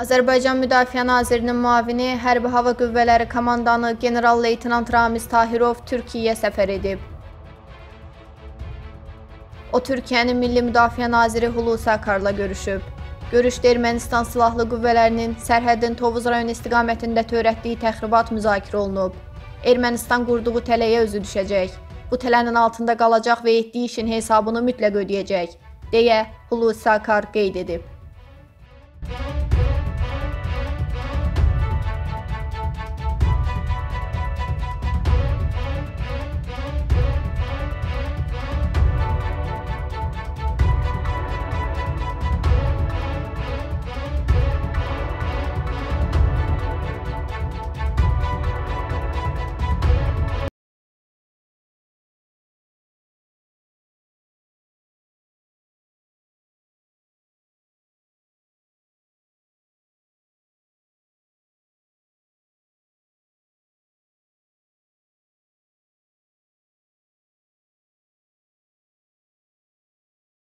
Azərbaycan Müdafiə Nazirinin müavini Hərbi Hava Qüvvələri komandanı general-leytenant Ramiz Tahirov Türkiyəyə səfər edib. O Türkiyənin Milli Müdafiə Naziri Hulusi Akarla görüşüb. Görüşdə Ermənistan Silahlı Qüvvələrinin sərhədin Tovuz rayonu istiqamətində törətdiyi təxribat müzakirə olunub. Ermənistan qurduğu tələyə özü düşəcək. Bu tələnin altında qalacaq və etdiyi işin hesabını mütləq ödəyəcək, deyə Hulusi Akar qeyd edib.